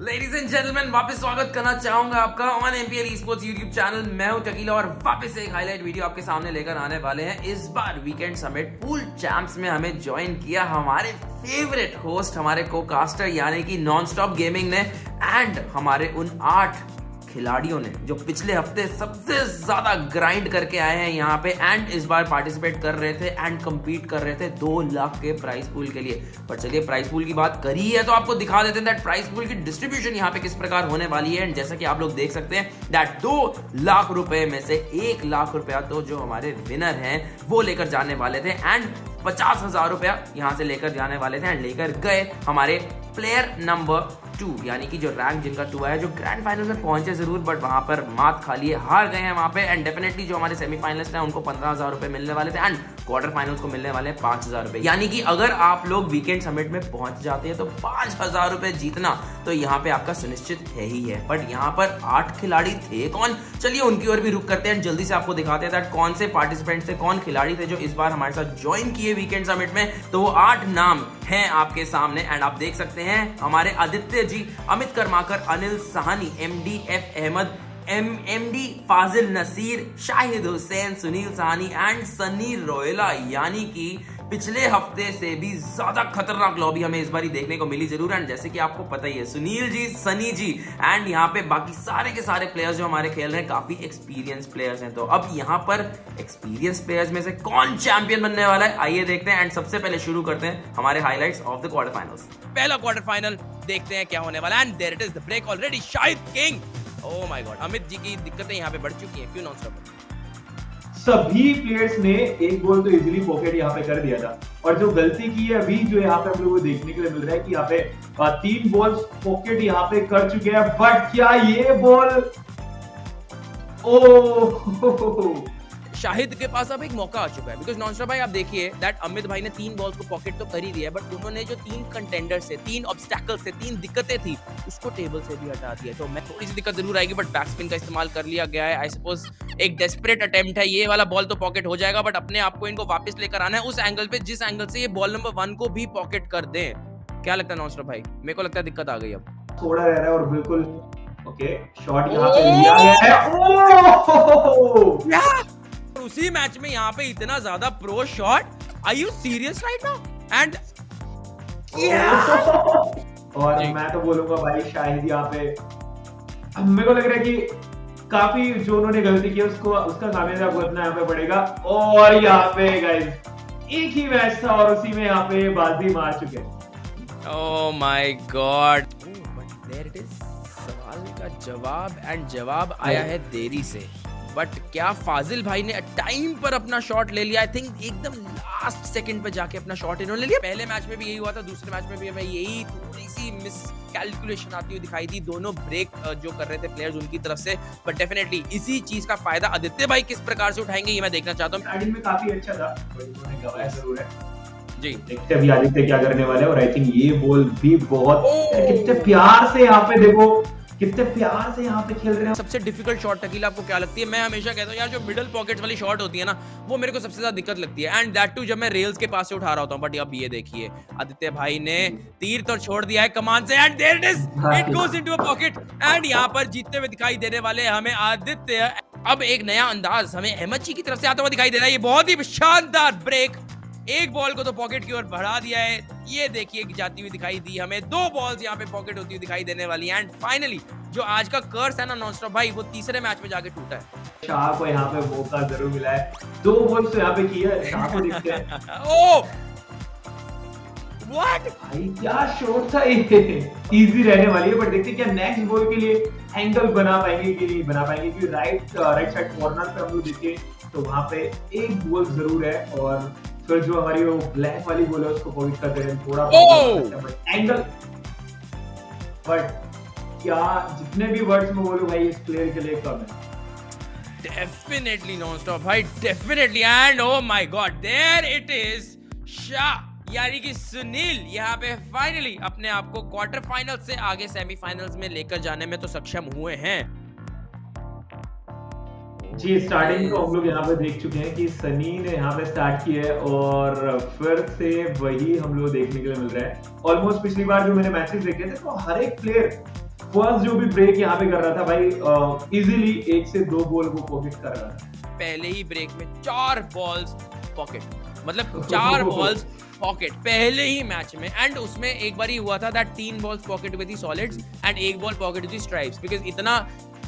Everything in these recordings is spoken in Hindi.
लेडीज़ एंड जेंटलमैन वापस स्वागत करना चाहूँगा आपका on MPL sports YouTube channel मैं हूँ टकीला और वापस एक हाईलाइट वीडियो आपके सामने लेकर आने वाले हैं। इस बार वीकेंड समेट पूल चैंप्स में हमें ज्वाइन किया हमारे फेवरेट होस्ट हमारे को कास्टर यानी कि नॉन स्टॉप गेमिंग ने एंड हमारे उन आठ खिलाड़ियों ने, जो पिछले हफ़्ते सबसे ज़्यादा ग्राइंड करके आए हैं यहाँ पे एंड इस बार पार्टिसिपेट कर रहे थे एंड कम्पीट कर रहे थे दो लाख के प्राइस पूल के लिए। पर चलिए प्राइस पूल की बात करी है तो आपको दिखा देते हैं दैट प्राइस पूल की डिस्ट्रीब्यूशन यहाँ पे किस प्रकार होने वाली है। एंड जैसा कि आप लोग देख सकते हैं दैट दो लाख रुपए में से एक लाख रुपया तो जो हमारे विनर हैं, वो लेकर जाने वाले थे। एंड पचास हज़ार रुपया यहाँ से लेकर जाने वाले थे। एंड लेकर गए हमारे प्लेयर नंबर टू यानी कि जो रैंक जिनका टू आया, जो ग्रैंड फाइनल में पहुँचे ज़रूर बट वहाँ पर मात खा लिए हार गए हैं वहाँ पे एंड डेफिनेटली जो हमारे सेमीफाइनल्स हैं, उनको पंद्रह हज़ार रुपए मिलने वाले थे एंड क्वार्टर फाइनल्स को मिलने वाले पाँच हज़ार रुपए। यानी कि अगर आप लोग वीकेंड समिट में पहुँच जाते हैं तो पाँच हज़ार रुपए जीतना तो यहाँ पे आपका सुनिश्चित है ही है। बट यहाँ पर आठ खिलाड़ी थे कौन? चलिए उनकी ओर भी रुक करते हैं, जल्दी से आपको दिखाते हैं कौन से पार्टिसिपेंट थे, कौन खिलाड़ी थे जो इस बार हमारे साथ ज्वाइन किए वीकेंड समिट में। तो वो आठ नाम हैं आपके सामने एंड आप देख सकते हैं हमारे Aditya ji, Amit Karmakar, Anil Sahani M D F Ahmed M M D Fazil Naseer Shahid Hussain Sunil Sahani and Sunny Royla यानी कि पिछले हफ़्ते से भी ज़्यादा खतरनाक लॉबी हमें इस बार देखने को मिली ज़रूर। एंड जैसे कि आपको पता ही है सुनील जी सनी जी एंड यहाँ पे बाकी सारे के सारे प्लेयर्स जो हमारे खेल रहे हैं, काफ़ी एक्सपीरियंस प्लेयर्स हैं। तो अब यहाँ पर एक्सपीरियंस प्लेयर्स में से कौन चैंपियन बनने वाला है, आइए देखते हैं। एंड सबसे पहले शुरू करते हैं हमारे highlight of the quarter final पहला क्वार्टर फाइनल देखते हैं क्या होने वाला and there it is the break already Shahid king oh my god Amit ji की दिक्कतें यहाँ पे बढ़ चुकी हैं। क्यों नॉन स्टॉप सभी प्लेयर्स ने एक गोल तो इजीली पॉकेट यहाँ पे कर दिया था। और जो गलती की है अभी जो यहाँ पे हम लोग को देखने के लिए मिल रहा है कि यहाँ पे तीन बॉल पॉकेट यहाँ पे कर चुके हैं। बट क्या ये बॉल ओ शाहिद के पास अब एक मौका आ चुका है। बिकॉज़ नॉन भाई आप देखिए दैट अमित भाई ने तीन बॉल्स को पॉकेट तो कर ही दिया बट उन्होंने जो तीन कंटेंडर से तीन ऑब्स्टैकल से तीन दिक्कतें थी उसको टेबल से भी हटा दिया। तो मैं थोड़ी सी दिक्कत ज़रूर आएगी बट बैक स्पिन का इस्तेमाल कर लिया गया है। आई सपोज़ एक डेस्परेट अटेम्प्ट है ये वाला बॉल तो पॉकेट हो जाएगा बट अपने आप को इनको वापस लेकर आना है। उस एंगल पे जिस एंगल से ये बॉल नंबर वन को भी पॉकेट कर दें। क्या लगता है नॉन भाई? मेरे को लगता है दिक्कत आ गई अब। थोड़ा रह रहा है और बिल्कुल ओके शॉट यहाँ पे लिया गया है। उसी मैच में यहाँ पे इतना ज़्यादा pro shot are you serious right now and और मैं तो बोलूँगा भाई शायद यहाँ पे मेरे को लग रहा है कि काफ़ी जो उन्होंने गलती की उसको उसका खामियाजा भुगतना यहाँ पे पड़ेगा। और यहाँ पे गाइस एक ही मैच था और उसी में यहाँ पे बाजी मार चुके ओह my god but there it is सवाल का जवाब एंड जवाब आया है देरी से। बट क्या फाजिल भाई ने टाइम पर अपना शॉट ले लिया? आई थिंक एकदम लास्ट सेकंड पे जाके अपना शॉट इन्होंने लिया। पहले मैच में भी यही हुआ था दूसरे मैच में भी हमें यही थोड़ी सी मिस कैलकुलेशन आती हुई दिखाई दी। दोनों ब्रेक जो कर रहे थे प्लेयर्स उनकी तरफ़ से। बट डेफिनेटली इसी चीज़ का फ़ायदा आदित्य भाई किस प्रकार से उठाएँगे ये मैं देखना चाहता हूँ। स्टार्टिंग में काफ़ी अच्छा था उन्होंने गवाया ज़रूर है। जी। देखते अभी आदित्य क्या करने वाले और आई थिंक ये बॉल भी बहुत कितने प्यार से यहाँ पे देखो। कितने प्यार से यहाँ पे खेल रहे हैं। सबसे डिफ़िकल्ट शॉट टकीला आपको क्या लगती है? मैं हमेशा कहता हूँ यार जो मिडल पॉकेट वाली शॉट होती है ना वो मेरे को सबसे ज़्यादा दिक्कत लगती है। एंड दैट टू जब मैं रेल्स के पास से उठा रहा होता हूँ बट अब ये देखिए आदित्य भाई ने तीर तो छोड़ दिया है कमान से and there it is it goes into a pocket and यहाँ पर जीतते हुए दिखाई देने वाले हमें आदित्य। अब एक नया अंदाज हमें अहमद जी की तरफ़ से आता हुआ दिखाई दे रहा है। ये बहुत ही शानदार ब्रेक एक बॉल को तो पॉकेट की ओर बढ़ा दिया है। ये देखिए जाती हुई दिखाई दी हमें। दो बॉल्स यहाँ पे पॉकेट होती हुई दिखाई देने वाली एंड फाइनली जो आज का कर्स है ना नॉन स्टॉप भाई वो तीसरे मैच में जाके टूटा है। शाह को यहाँ पे मौका ज़रूर मिला है। दो बॉल्स तो यहाँ पे किया है। शाह को दिखते हैं। ओ What? भाई क्या शॉट था ये? इजी रहने वाली है बट देखते क्या नेक्स्ट बॉल के लिए एंगल बना पाएँगे कि नहीं बना पाएँगे क्योंकि राइट राइट साइड कॉर्नर पे हम लोग देखें तो वहाँ पे एक बॉल ज़रूर है और फिर जो हमारी वो ब्लैक वाली बॉल है उसको पॉइंट करते हैं थोड़ा एंगल बट क्या जितने भी वर्ड्स में बोलूँ भाई इस प्लेयर के लिए कम है। डेफिनेटली नॉन स्टॉप भाई definitely and oh my god there it is Shah यानी कि सुनील यहाँ पे फाइनली अपने आप को क्वार्टर फाइनल से आगे सेमीफाइनल्स में लेकर जाने में तो सक्षम हुए हैं। जी स्टार्टिंग को हम लोग यहाँ पे देख चुके हैं कि सनी ने यहाँ पे स्टार्ट किया है और फिर से वही हम लोग देखने के लिए मिल रहा है। ऑलमोस्ट पिछली बार जो मैंने मैचेस देखे थे तो हर एक प्लेयर फ़र्स्ट जो भी ब्रेक यहाँ पे कर रहा था भाई इजीली एक से दो बॉल को पॉकेट कर रहा था। पहले ही ब्रेक में चार बॉल्स पॉकेट मतलब चार बॉल्स पॉकेट पहले ही मैच में। एंड उसमें एक बार ही हुआ था दैट तीन बॉल्स पॉकेट हुई थी सॉलिड्स एंड एक बॉल पॉकेट हुई थी स्ट्राइप्स बिकॉज़ इतना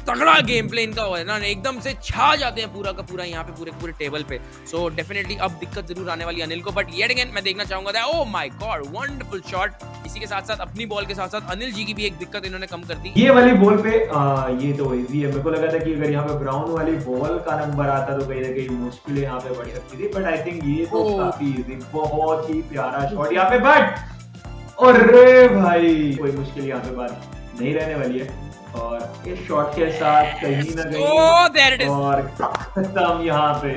तगड़ा गेम प्ले इनका हो है ना एकदम से छा जाते हैं पूरा का पूरा यहाँ पे पूरे पूरे टेबल पे। सो so, डेफिनेटली अब दिक्कत ज़रूर आने वाली अनिल को बट येट अगेन मैं देखना चाहूँगा oh my god wonderful shot इसी के साथ साथ अपनी बॉल के साथ साथ अनिल जी की भी एक दिक्कत इन्होंने कम कर दी। ये वाली बॉल पे आ, ये तो इजी है। मेरे को लगा था कि अगर यहाँ पे ब्राउन वाली बॉल का नंबर आता तो कहीं ना कहीं मुश्किल यहाँ पे बढ़ सकती थी बट आई थिंक ये तो Oh. काफ़ी इजी बहुत ही प्यारा शॉट यहाँ पे बट अरे भाई कोई मुश्किल यहाँ पे बात नहीं रहने वाली है। और इस शॉट के साथ कहीं ना कहीं और खत्म यहाँ पे।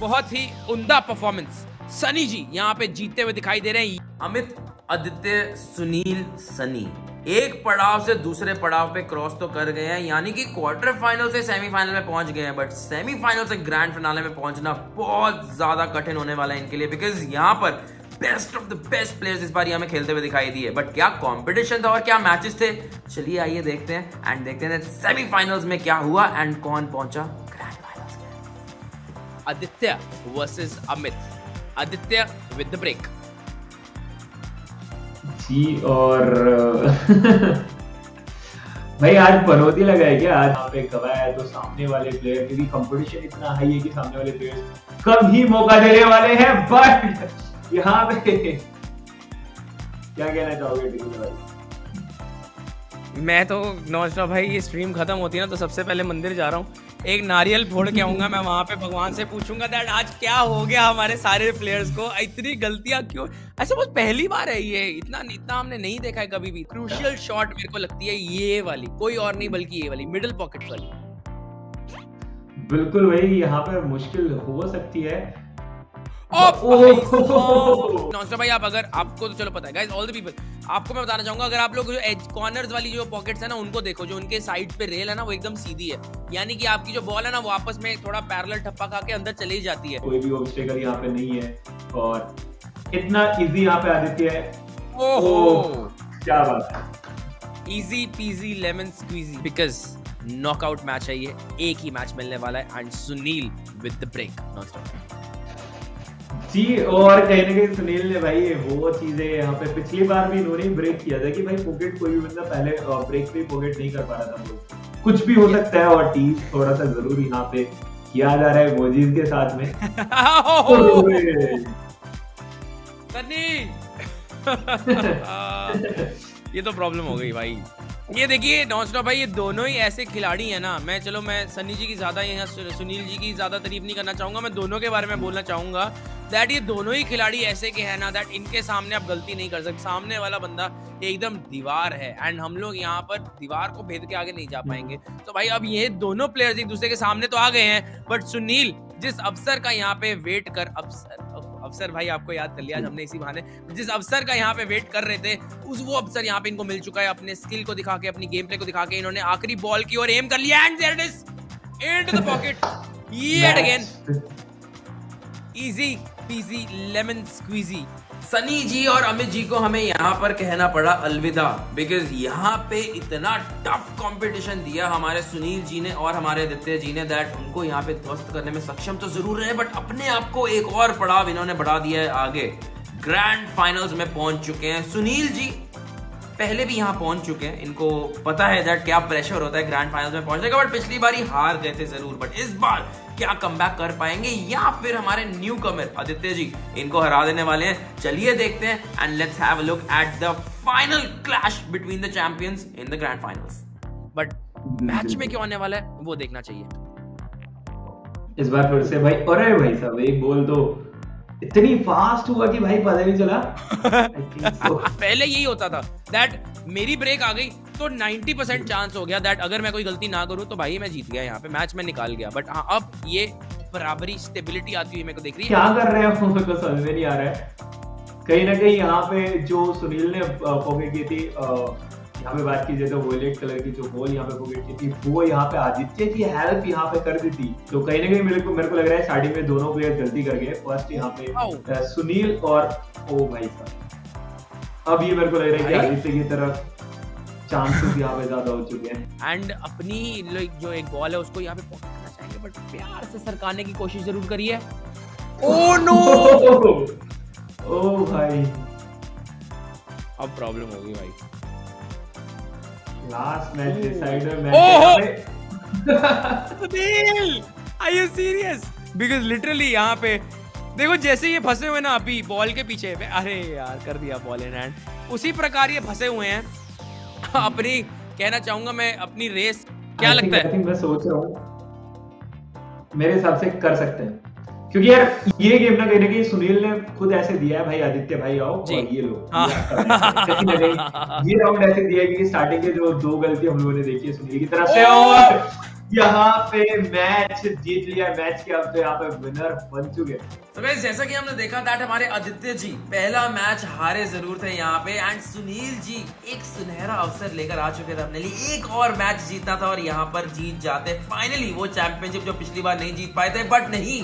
बहुत ही उमदा परफॉर्मेंस सनी जी यहाँ पे जीतते हुए दिखाई दे रहे हैं। अमित आदित्य सुनील सनी। एक पड़ाव से दूसरे पड़ाव पे क्रॉस तो कर गए हैं यानी कि क्वार्टर फाइनल से सेमीफाइनल में पहुँच गए हैं बट सेमीफाइनल से ग्रैंड फिनाले में पहुँचना बहुत ज़्यादा कठिन होने वाला है इनके लिए बिकॉज़ यहाँ पर best of the best players इस बार हमें खेलते हुए दिखाई दिए। बट क्या कंपटीशन था और क्या मैचेस थे? चलिए आइए देखते हैं एंड देखते हैं सेमीफाइनल्स में क्या हुआ एंड कौन पहुँचा ग्रैंड फाइनल्स में। Aditya versus Amit. Aditya with the break ji और भाई आज पनौती लगा है क्या? आज यहाँ पे गवाह है तो सामने वाले प्लेयर क्योंकि कंपटीशन इतना हाई है कि सामने वाले प्लेयर कम ही मौका देने वाले हैं बट यहाँ पे क्या कहना चाहोगे मैं तो नॉन भाई ये स्ट्रीम खत्म होती है ना तो सबसे पहले मंदिर जा रहा हूँ। एक नारियल फोड़ के आऊँगा मैं वहाँ पे भगवान से पूछूँगा दैट आज क्या हो गया हमारे सारे प्लेयर्स को? इतनी गलतियाँ क्यों? ऐसा बस पहली बार है ये। इतना इतना हमने नहीं देखा है कभी भी। क्रूशियल शॉट मेरे को लगती है ये वाली। कोई और नहीं बल्कि ये वाली मिडिल पॉकेट वाली। बिल्कुल भाई यहाँ पे मुश्किल हो सकती है। नॉनस्टॉप भाई आप अगर आपको तो चलो पता है गाइस ऑल द पीपल आपको मैं बताना चाहूँगा अगर आप लोग जो एज कॉर्नर्स वाली जो पॉकेट्स है ना उनको देखो जो उनके साइड पे रेल है ना वो एकदम सीधी है। यानी कि आपकी जो बॉल है ना वो आपस में थोड़ा पैरेलल ठप्पा खा के अंदर चली जाती है। कोई भी ऑब्स्टेकल यहाँ पे नहीं है और इतना इजी यहाँ पे आदित्य है। ओहो! क्या बात है। Easy peasy lemon squeezy because knockout match है ये एक ही मैच मिलने वाला है and Sunil with the break nonstop ji और कहीं ना कहीं सुनील ने भाई वो चीज़ें यहाँ पे पिछली बार भी इन्होंने ब्रेक किया था कि भाई पॉकेट कोई भी बंदा पहले ब्रेक पे पॉकेट नहीं कर पा रहा था वो। कुछ भी हो सकता है और टीम थोड़ा सा ज़रूर यहाँ पे किया जा रहा है मोजीज के साथ में। ये तो प्रॉब्लम हो गई भाई। ये देखिए नॉनस्टॉप भाई, ये दोनों ही ऐसे खिलाड़ी हैं ना। मैं, चलो, मैं सनी जी की ज़्यादा यहाँ सुनील जी की ज़्यादा तारीफ़ नहीं करना चाहूँगा। मैं दोनों के बारे में बोलना चाहूँगा। दैट ये दोनों ही खिलाड़ी ऐसे के हैं ना दैट इनके सामने आप गलती नहीं कर सकते। सामने वाला बंदा एकदम दीवार है एंड हम लोग यहाँ पर दीवार को भेद के आगे नहीं जा पाएँगे। तो भाई अब ये दोनों प्लेयर्स एक दूसरे के सामने तो आ गए हैं बट सुनील जिस अवसर का यहाँ पे वेट कर अवसर अवसर भाई आपको याद कर लिया आज हमने इसी बहाने जिस अवसर का यहाँ पे वेट कर रहे थे उस वो अवसर यहाँ पे इनको मिल चुका है अपने स्किल को दिखा के अपनी गेम प्ले को दिखा के इन्होंने आखिरी बॉल की ओर एम कर लिया and there it is into the pocket yet again easy peasy lemon squeezy Sunny ji और अमित जी को हमें यहाँ पर कहना पड़ा अलविदा बिकॉज़ यहाँ पे इतना टफ कंपटीशन दिया हमारे सुनील जी ने और हमारे आदित्य जी ने दैट उनको यहाँ पे ध्वस्त करने में सक्षम तो ज़रूर रहे बट अपने आप को एक और पड़ाव इन्होंने बढ़ा दिया है आगे। ग्रैंड फाइनल्स में पहुँच चुके हैं। सुनील जी पहले भी यहाँ पहुँच चुके हैं। इनको पता है दैट क्या प्रेशर होता है ग्रैंड फाइनल में पहुँचने का बट पिछली बार ही हार गए थे ज़रूर। बट इस बार क्या कम कर पाएँगे? या फिर हमारे न्यू कमर आदित्य जी, इनको हरा देने वाले हैं। चलिए देखते हैं and let's have look at the final clash between the champions in the grand finals but match में क्या होने वाला है? वो देखना चाहिए। इस बार फिर से भाई अरे भाई साहब, एक गोल तो इतनी फास्ट हुआ कि भाई पता नहीं चला। So. पहले यही होता था दैट मेरी ब्रेक आ गई तो 90 परसेंट चांस हो गया दैट अगर मैं कोई गलती ना करूँ तो भाई मैं जीत गया यहाँ पे मैच में निकाल गया। बट हाँ अब ये बराबरी स्टेबिलिटी आती हुई मेरे को दिख रही है। क्या कर रहे हैं? मेरे को समझ में नहीं आ रहा है। कहीं ना कहीं यहाँ पे जो सुनील ने पॉकेट की थी यहाँ पे बात की जाए तो वोलेट कलर की जो बॉल यहाँ पे पॉकेट की थी वो यहाँ पे आदित्य की हेल्प यहाँ पे कर दी थी तो कहीं ना कहीं मेरे को मेरे को लग रहा है स्टार्टिंग में दोनों प्लेयर गलती कर गए। फ़र्स्ट यहाँ पे सुनील और ओ भाई साहब। अब ये मेरे को लग रहा है कि आदित्य की तरफ़ चांसेस यहाँ पे ज़्यादा हो चुके हैं। एंड अपनी जो एक बॉल है उसको यहाँ पे बट प्यार से सरकाने की कोशिश ज़रूर करिए ओ नो ओ भाई। अब प्रॉब्लम होगी भाई। लास्ट मैच डिसाइडर ओहो! Match Sunil are you serious because literally यहाँ पे देखो जैसे ये फंसे हुए ना अभी बॉल के पीछे पे अरे यार कर दिया बॉल इन हैंड उसी प्रकार ये फंसे हुए हैं। अपनी कहना चाहूँगा मैं अपनी रेस क्या लगता है? मैं सोच रहा हूँ मेरे हिसाब से कर सकते हैं। क्योंकि यार ये गेम ना कहीं ना कहीं सुनील ने खुद ऐसे दिया है भाई आदित्य भाई आओ और ये लो। हाँ। ये राउंड ऐसे दिया है कि स्टार्टिंग के जो दो गलती हम लोगों ने देखी है सुनील की तरफ़ से और यहाँ पे मैच जीत लिया मैच के अब तो यहाँ पे विनर बन चुके हैं। तो गाइस जैसा कि हमने देखा दैट हमारे आदित्य जी पहला मैच हारे ज़रूर थे यहाँ पे एंड सुनील जी एक सुनहरा अवसर लेकर आ चुके थे अपने लिए। एक और मैच जीतना था और यहाँ पर जीत जाते। फाइनली वो चैंपियनशिप जो पिछली बार नहीं जीत पाए थे बट नहीं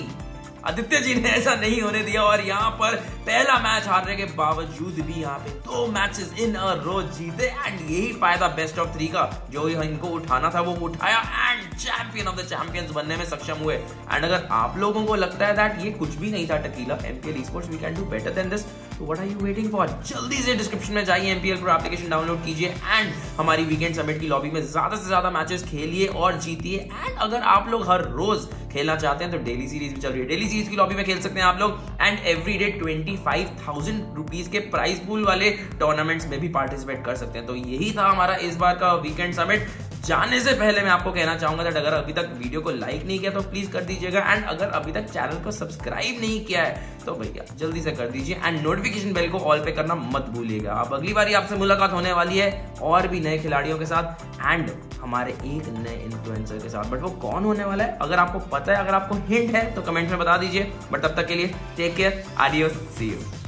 आदित्य जी ने ऐसा नहीं होने दिया और यहाँ पर पहला मैच हारने के बावजूद भी यहाँ पे दो मैचेस इन अ रो जीते एंड यही फ़ायदा बेस्ट ऑफ़ थ्री का, जो इनको उठाना था, वो उठाया and champion of the champions बनने में सक्षम हुए। एंड अगर आप लोगों को लगता है दैट ये कुछ भी नहीं था tequila MPL sports we can do better than this तो what are you waiting for जल्दी से डिस्क्रिप्शन में जाइए एमपीएल प्रो एप्लीकेशन डाउनलोड कीजिए एंड हमारी वीकेंड समिट की लॉबी में ज़्यादा से ज़्यादा मैचेस खेलिए और जीतिए। एंड अगर आप लोग हर रोज खेलना चाहते हैं तो डेली सीरीज़ भी चल रही है। डेली सीरीज़ की लॉबी में खेल सकते हैं आप लोग। And every day twenty five thousand rupees के प्राइस पूल वाले टूर्नामेंट्स में भी पार्टिसिपेट कर सकते हैं। तो यही था हमारा इस बार का वीकेंड समिट जाने से पहले मैं आपको कहना चाहूँगा दैट अगर अभी तक वीडियो को लाइक नहीं किया तो प्लीज़ कर दीजिएगा एंड अगर अभी तक चैनल को सब्सक्राइब नहीं किया है तो भैया जल्दी से कर दीजिए एंड नोटिफिकेशन बेल को ऑल पे करना मत भूलिएगा। अब अगली बार आपसे मुलाकात होने वाली है और भी नए खिलाड़ियों के साथ एंड हमारे एक नए इन्फ्लुएंसर के साथ। बट वो कौन होने वाला है? अगर आपको पता है, अगर आपको हिंट है तो कमेंट में बता दीजिए। बट तब तक के लिए टेक केयर आडियोस सी यू